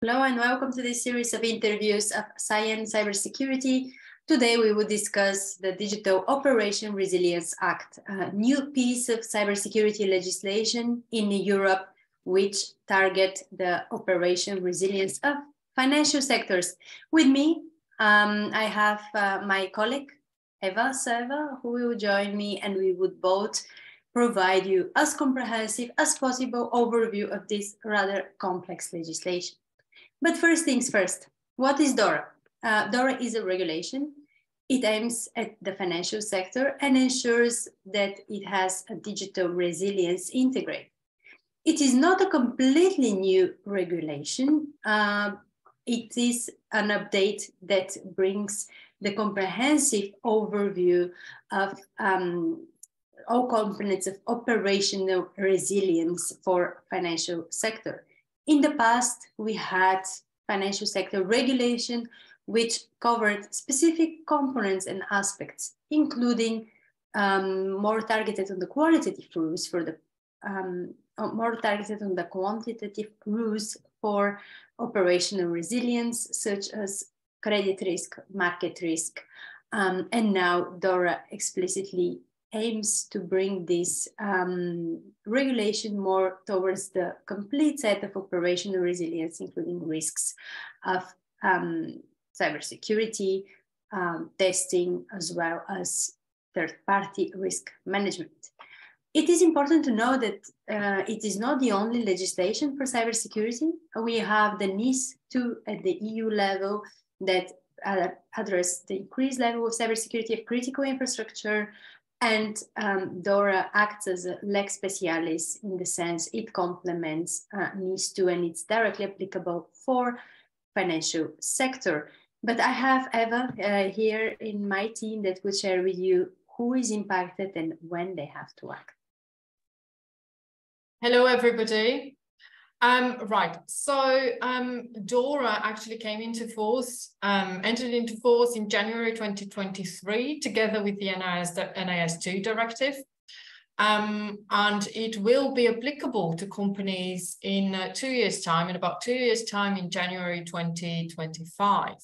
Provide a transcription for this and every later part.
Hello and welcome to this series of interviews of CyEn Cybersecurity. Today we will discuss the Digital Operation Resilience Act, a new piece of cybersecurity legislation in Europe which target the operation resilience of financial sectors. With me, um, I have uh, my colleague Eva Saeva, who will join me and we would both provide you as comprehensive as possible overview of this rather complex legislation. But first things first, what is DORA? Uh, DORA is a regulation. It aims at the financial sector and ensures that it has a digital resilience integrated. It is not a completely new regulation. Uh, it is an update that brings the comprehensive overview of um, all components of operational resilience for financial sector. In the past, we had financial sector regulation, which covered specific components and aspects, including um, more targeted on the qualitative rules for the um, uh, more targeted on the quantitative rules for operational resilience, such as credit risk, market risk. Um, and now DORA explicitly aims to bring this um, regulation more towards the complete set of operational resilience, including risks of um, cybersecurity, um, testing, as well as third-party risk management. It is important to know that uh, it is not the only legislation for cybersecurity. We have the NIS2 at the EU level that uh, address the increased level of cybersecurity of critical infrastructure, and um, DORA acts as a lex specialis in the sense it complements uh, NIS2 and it's directly applicable for financial sector. But I have Eva uh, here in my team that will share with you who is impacted and when they have to act. Hello, everybody. Um, right, so um, DORA actually came into force, um, entered into force in January 2023, together with the NIS, NIS2 directive. Um, and it will be applicable to companies in uh, two years' time, in about two years' time in January 2025.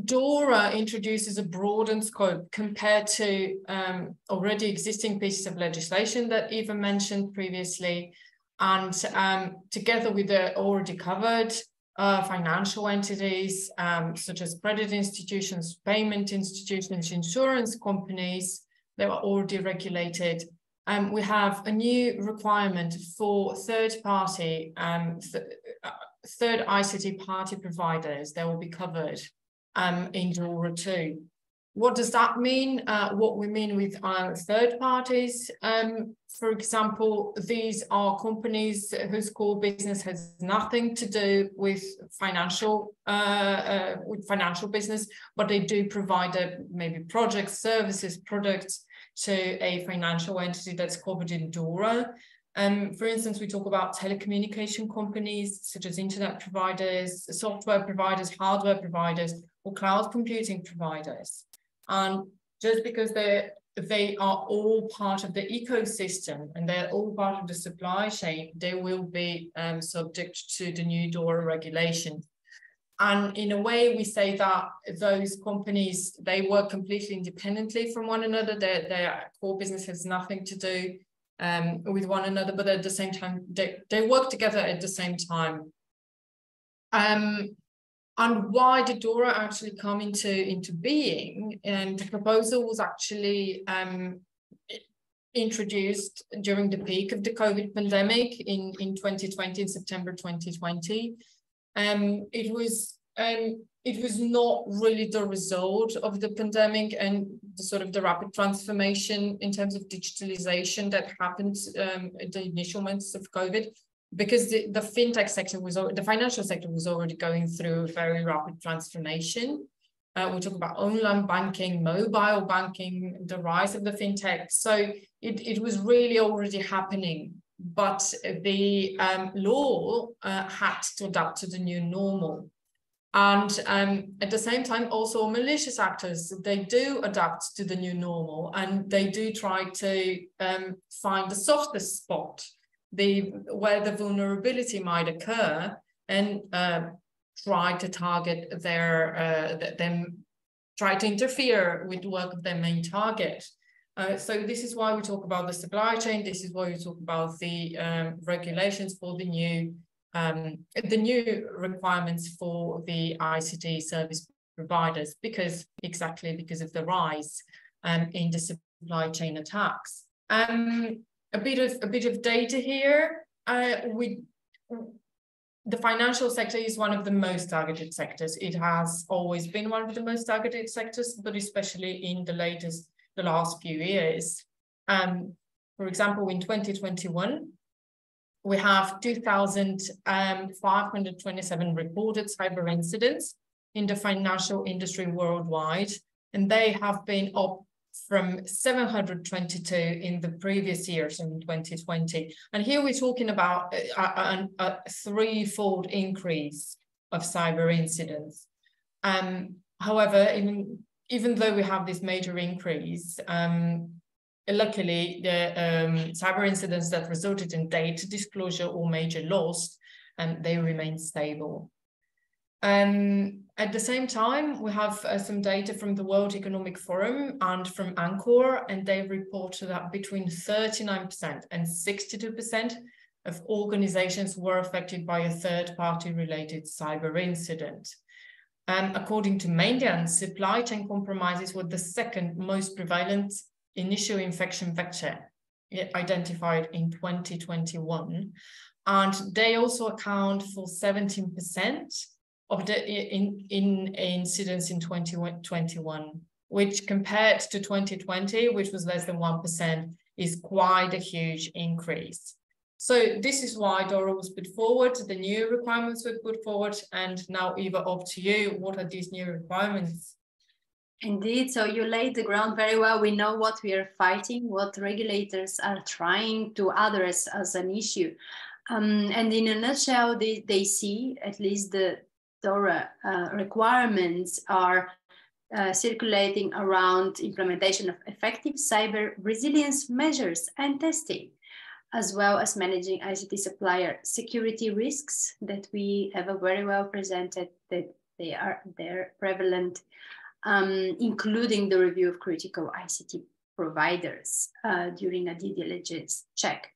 DORA introduces a broadened scope compared to um, already existing pieces of legislation that Eva mentioned previously. And um, together with the already covered uh, financial entities, um, such as credit institutions, payment institutions, insurance companies, they were already regulated. Um, we have a new requirement for third party, um, th uh, third ICT party providers that will be covered um, in DORA 2. What does that mean? Uh, what we mean with uh, third parties, um, for example, these are companies whose core business has nothing to do with financial uh, uh with financial business, but they do provide a, maybe projects, services, products to a financial entity that's covered in DORA. Um, for instance, we talk about telecommunication companies such as internet providers, software providers, hardware providers, or cloud computing providers. And just because they they are all part of the ecosystem and they're all part of the supply chain, they will be um, subject to the new DORA regulation. And in a way, we say that those companies, they work completely independently from one another. Their, their core business has nothing to do um, with one another, but at the same time, they, they work together at the same time. Um, and why did DORA actually come into, into being? And the proposal was actually um, introduced during the peak of the COVID pandemic in, in 2020, in September 2020. Um, it was um, it was not really the result of the pandemic and the sort of the rapid transformation in terms of digitalization that happened um, at the initial months of COVID because the, the fintech sector was the financial sector was already going through a very rapid transformation. Uh, we talk about online banking, mobile banking, the rise of the fintech. So it, it was really already happening, but the um, law uh, had to adapt to the new normal. And um, at the same time, also malicious actors, they do adapt to the new normal and they do try to um, find the softest spot the where the vulnerability might occur and uh, try to target their uh, them try to interfere with work of their main target. Uh, so this is why we talk about the supply chain. This is why we talk about the um, regulations for the new um, the new requirements for the ICT service providers because exactly because of the rise um, in the supply chain attacks. Um, a bit of a bit of data here. Uh, we the financial sector is one of the most targeted sectors. It has always been one of the most targeted sectors, but especially in the latest, the last few years. Um, for example, in 2021, we have 2,527 um, reported cyber incidents in the financial industry worldwide, and they have been up from 722 in the previous years in 2020. And here we're talking about a, a, a threefold increase of cyber incidents. Um, however, even, even though we have this major increase, um, luckily the um, cyber incidents that resulted in data disclosure or major loss, and um, they remain stable. Um, at the same time, we have uh, some data from the World Economic Forum and from ANCOR, and they report that between 39% and 62% of organizations were affected by a third party related cyber incident. And according to Mandiant, supply chain compromises were the second most prevalent initial infection vector identified in 2021. And they also account for 17% of the in, in incidents in 2021, which compared to 2020, which was less than 1%, is quite a huge increase. So this is why DORA was put forward, the new requirements were put forward, and now Eva, up to you. What are these new requirements? Indeed, so you laid the ground very well. We know what we are fighting, what regulators are trying to address as an issue. Um, and in a nutshell, they, they see at least the, DORA uh, requirements are uh, circulating around implementation of effective cyber resilience measures and testing, as well as managing ICT supplier security risks that we have very well presented that they are there prevalent, um, including the review of critical ICT providers uh, during a due diligence check.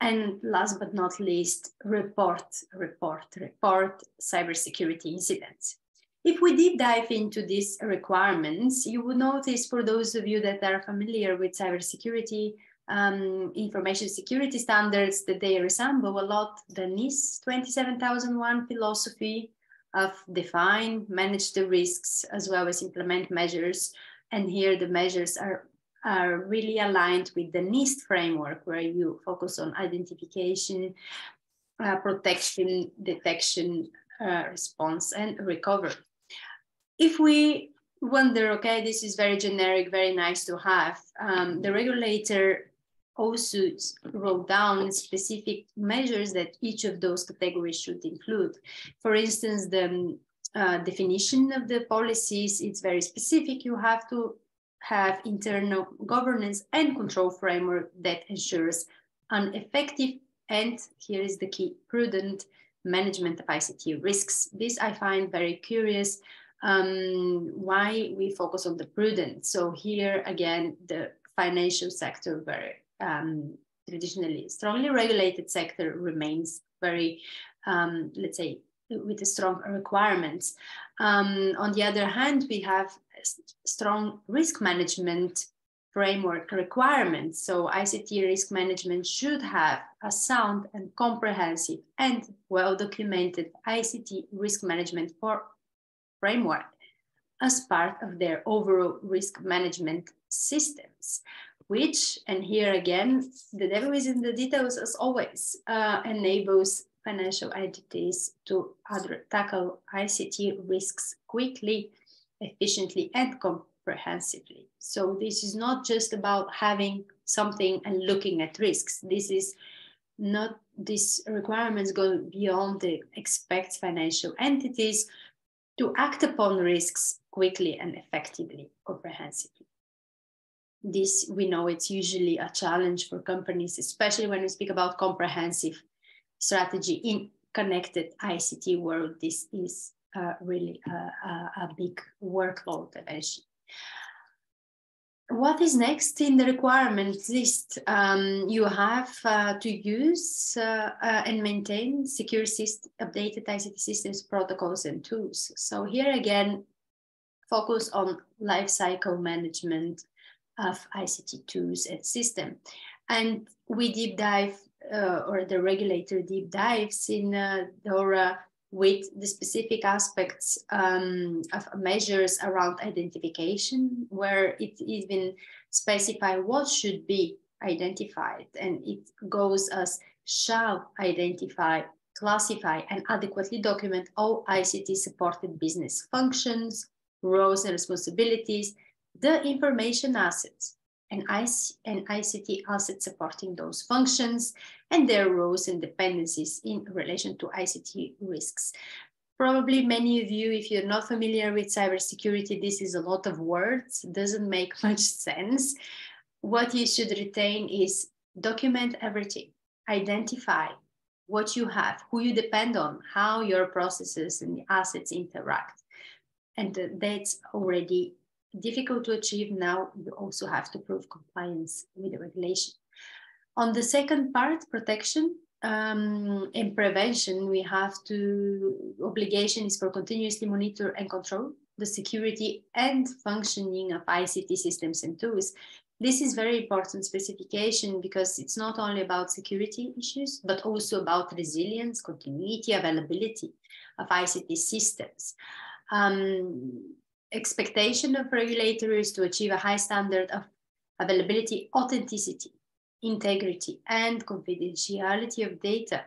And last but not least, report, report, report cybersecurity incidents. If we deep dive into these requirements, you would notice for those of you that are familiar with cybersecurity, um, information security standards, that they resemble a lot the NIST 27001 philosophy of define, manage the risks, as well as implement measures. And here the measures are are really aligned with the NIST framework, where you focus on identification, uh, protection, detection, uh, response, and recovery. If we wonder, okay, this is very generic, very nice to have, um, the regulator also wrote down specific measures that each of those categories should include. For instance, the uh, definition of the policies, it's very specific. You have to have internal governance and control framework that ensures an effective and here is the key prudent management of ICT risks. This I find very curious um, why we focus on the prudent. So here again, the financial sector very um, traditionally strongly regulated sector remains very, um, let's say, with strong requirements. Um, on the other hand, we have strong risk management framework requirements. So ICT risk management should have a sound and comprehensive and well-documented ICT risk management framework as part of their overall risk management systems, which, and here again, the devil is in the details as always, uh, enables financial entities to other, tackle ICT risks quickly efficiently and comprehensively. So this is not just about having something and looking at risks. This is not these requirements go beyond the expect financial entities to act upon risks quickly and effectively, comprehensively. this we know it's usually a challenge for companies, especially when we speak about comprehensive strategy in connected ICT world. This is uh, really a, a, a, big workload eventually. What is next in the requirements list? Um, you have uh, to use uh, uh and maintain secure system, updated ICT systems, protocols, and tools. So here again, focus on lifecycle management of ICT tools and system. And we deep dive, uh, or the regulator deep dives in uh, DORA with the specific aspects um, of measures around identification, where it even specify what should be identified. And it goes as shall identify, classify, and adequately document all ICT supported business functions, roles and responsibilities, the information assets, and, IC, and ICT assets supporting those functions and their roles and dependencies in relation to ICT risks. Probably many of you, if you're not familiar with cybersecurity, this is a lot of words, doesn't make much sense. What you should retain is document everything, identify what you have, who you depend on, how your processes and assets interact. And uh, that's already difficult to achieve now, you also have to prove compliance with the regulation. On the second part, protection um, and prevention, we have to, obligation is for continuously monitor and control the security and functioning of ICT systems and tools. This is very important specification because it's not only about security issues, but also about resilience, continuity, availability of ICT systems. Um, expectation of regulators to achieve a high standard of availability, authenticity, integrity, and confidentiality of data.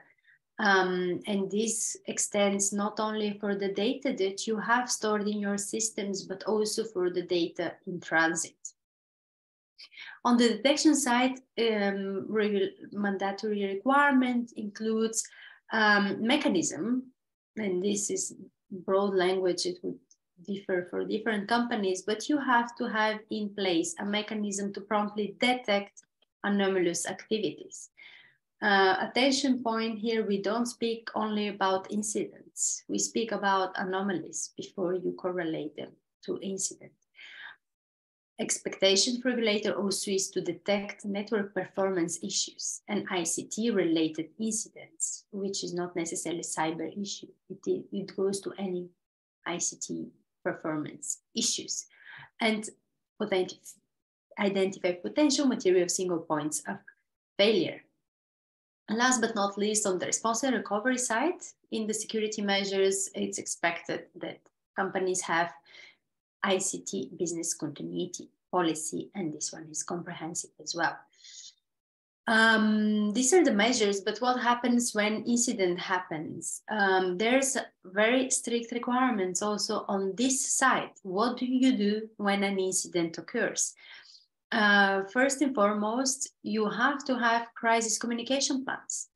Um, and this extends not only for the data that you have stored in your systems, but also for the data in transit. On the detection side, um, mandatory requirement includes um, mechanism, and this is broad language, it would differ for different companies, but you have to have in place a mechanism to promptly detect anomalous activities. Uh, attention point here, we don't speak only about incidents. We speak about anomalies before you correlate them to incident. Expectation for regulator also is to detect network performance issues and ICT related incidents, which is not necessarily cyber issue. It, it goes to any ICT performance issues and identify potential material single points of failure. And last but not least, on the response and recovery side, in the security measures, it's expected that companies have ICT business continuity policy, and this one is comprehensive as well. Um, these are the measures, but what happens when incident happens? Um, there's very strict requirements also on this side. What do you do when an incident occurs? Uh, first and foremost, you have to have crisis communication plans.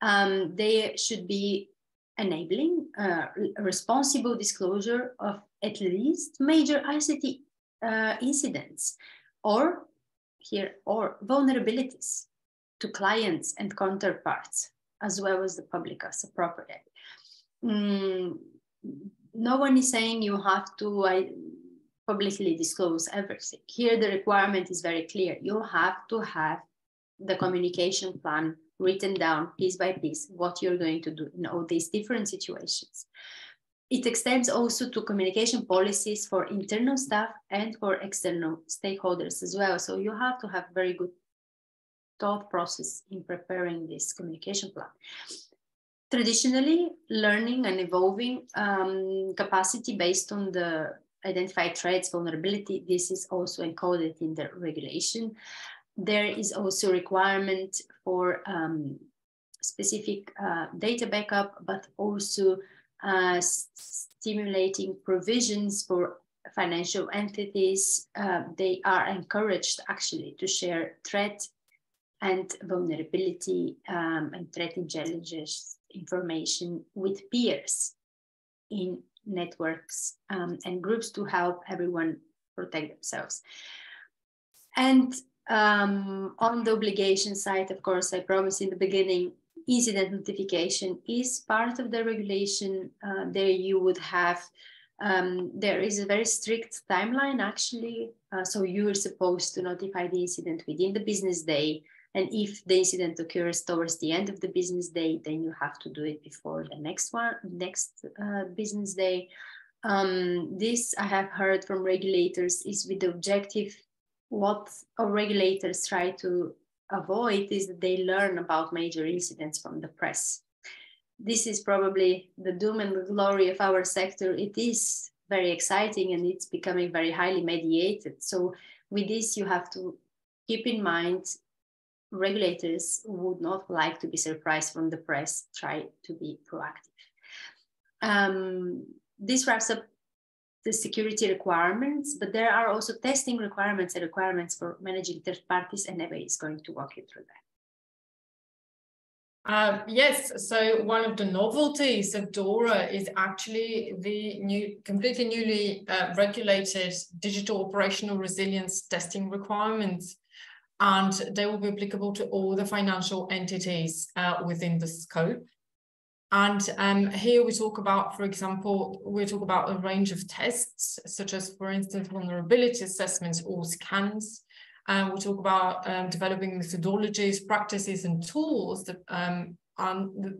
Um, they should be enabling uh, responsible disclosure of at least major ICT uh, incidents or here or vulnerabilities to clients and counterparts, as well as the public as appropriate. Mm, no one is saying you have to uh, publicly disclose everything. Here, the requirement is very clear. You have to have the communication plan written down piece by piece, what you're going to do in all these different situations. It extends also to communication policies for internal staff and for external stakeholders as well. So you have to have very good thought process in preparing this communication plan. Traditionally, learning and evolving um, capacity based on the identified threats, vulnerability, this is also encoded in the regulation. There is also requirement for um, specific uh, data backup, but also uh, stimulating provisions for financial entities. Uh, they are encouraged actually to share threat and vulnerability um, and threat intelligence information with peers in networks um, and groups to help everyone protect themselves. And um, on the obligation side, of course, I promised in the beginning, incident notification is part of the regulation. Uh, there you would have, um, there is a very strict timeline actually. Uh, so you are supposed to notify the incident within the business day. And if the incident occurs towards the end of the business day, then you have to do it before the next one, next uh, business day. Um, this I have heard from regulators is with the objective what our regulators try to avoid is that they learn about major incidents from the press. This is probably the doom and the glory of our sector. It is very exciting and it's becoming very highly mediated. So with this, you have to keep in mind regulators would not like to be surprised from the press, try to be proactive. Um, this wraps up the security requirements, but there are also testing requirements and requirements for managing third parties, and Eva is going to walk you through that. Uh, yes, so one of the novelties of DORA is actually the new, completely newly uh, regulated digital operational resilience testing requirements, and they will be applicable to all the financial entities uh, within the scope. And um, here we talk about, for example, we talk about a range of tests, such as, for instance, vulnerability assessments or scans. And we talk about um, developing methodologies, practices, and tools that um,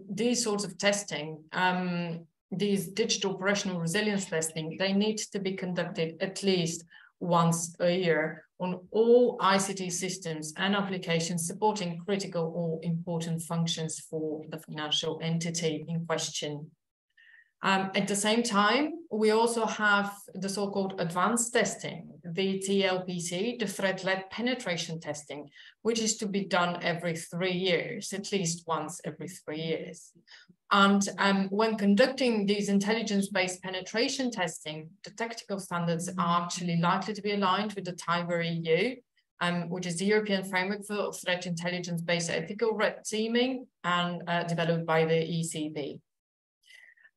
these sorts of testing, um, these digital operational resilience testing, they need to be conducted at least once a year on all ICT systems and applications supporting critical or important functions for the financial entity in question. Um, at the same time, we also have the so-called advanced testing, the TLPT, the threat-led penetration testing, which is to be done every three years, at least once every three years. And um, when conducting these intelligence-based penetration testing, the technical standards are actually likely to be aligned with the Tiber EU, um, which is the European Framework for Threat Intelligence-Based Ethical Red Teaming and uh, developed by the ECB.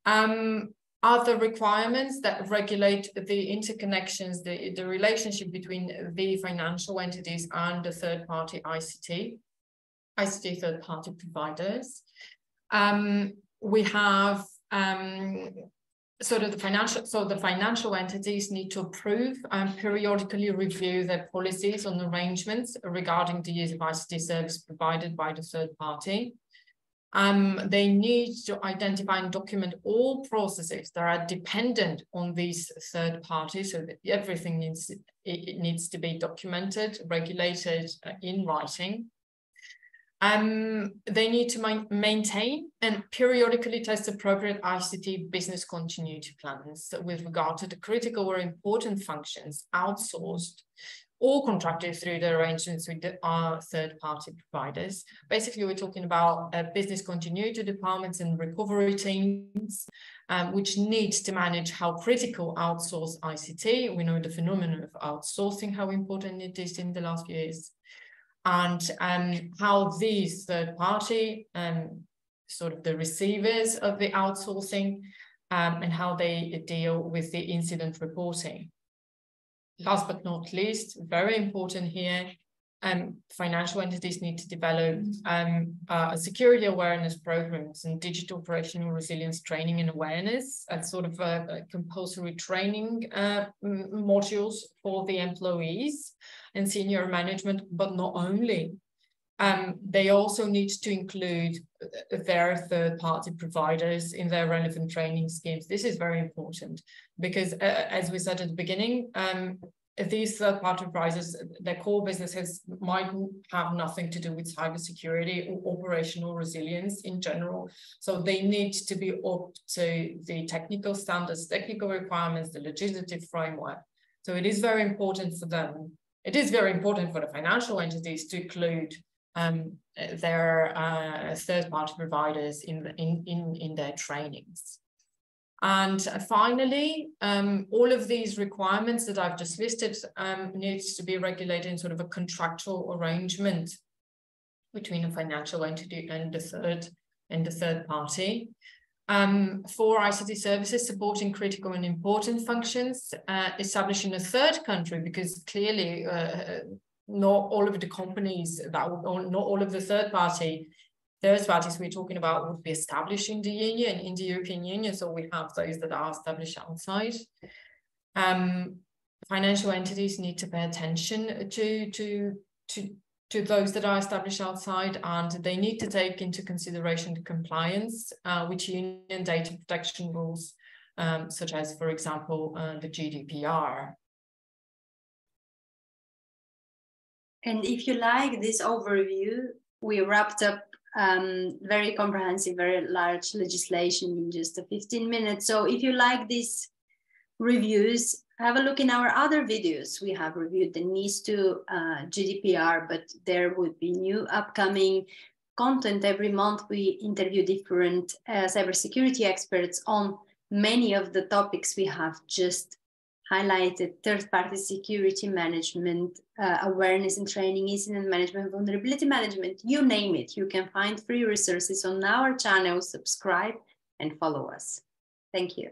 Um, other requirements that regulate the interconnections, the, the relationship between the financial entities and the third-party ICT, ICT third-party providers. Um, we have um, sort of the financial, so the financial entities need to approve and periodically review their policies on arrangements regarding the use of ICT service provided by the third party. Um, they need to identify and document all processes that are dependent on these third parties so that everything needs, it needs to be documented, regulated uh, in writing. Um, they need to ma maintain and periodically test appropriate ICT business continuity plans with regard to the critical or important functions outsourced or contracted through the arrangements with the, our third-party providers. Basically, we're talking about uh, business continuity departments and recovery teams, um, which need to manage how critical outsourced ICT. We know the phenomenon of outsourcing, how important it is in the last years and um, how these third party um, sort of the receivers of the outsourcing um, and how they deal with the incident reporting. Last but not least, very important here, um, financial entities need to develop um, uh, security awareness programs and digital operational resilience training and awareness as sort of a, a compulsory training uh, modules for the employees and senior management, but not only. Um, they also need to include uh, their third-party providers in their relevant training schemes. This is very important because, uh, as we said at the beginning, um, these third-party providers, their core businesses might have nothing to do with cybersecurity or operational resilience in general. So they need to be up to the technical standards, technical requirements, the legislative framework. So it is very important for them. It is very important for the financial entities to include um, their uh, third-party providers in, in, in, in their trainings. And finally, um, all of these requirements that I've just listed um, needs to be regulated in sort of a contractual arrangement between a financial entity and the third and the third party. Um, for ICT services supporting critical and important functions, uh, establishing a third country, because clearly uh, not all of the companies that not all of the third party third parties we're talking about would be established in the union in the European Union. So we have those that are established outside. Um, financial entities need to pay attention to to to to those that are established outside and they need to take into consideration the compliance uh, with union data protection rules um, such as for example uh, the GDPR And if you like this overview, we wrapped up um, very comprehensive, very large legislation in just 15 minutes. So if you like these reviews, have a look in our other videos. We have reviewed the NIS2 uh, GDPR, but there would be new upcoming content every month. We interview different uh, cybersecurity experts on many of the topics we have just highlighted third-party security management, uh, awareness and training, incident management, vulnerability management, you name it. You can find free resources on our channel, subscribe and follow us. Thank you.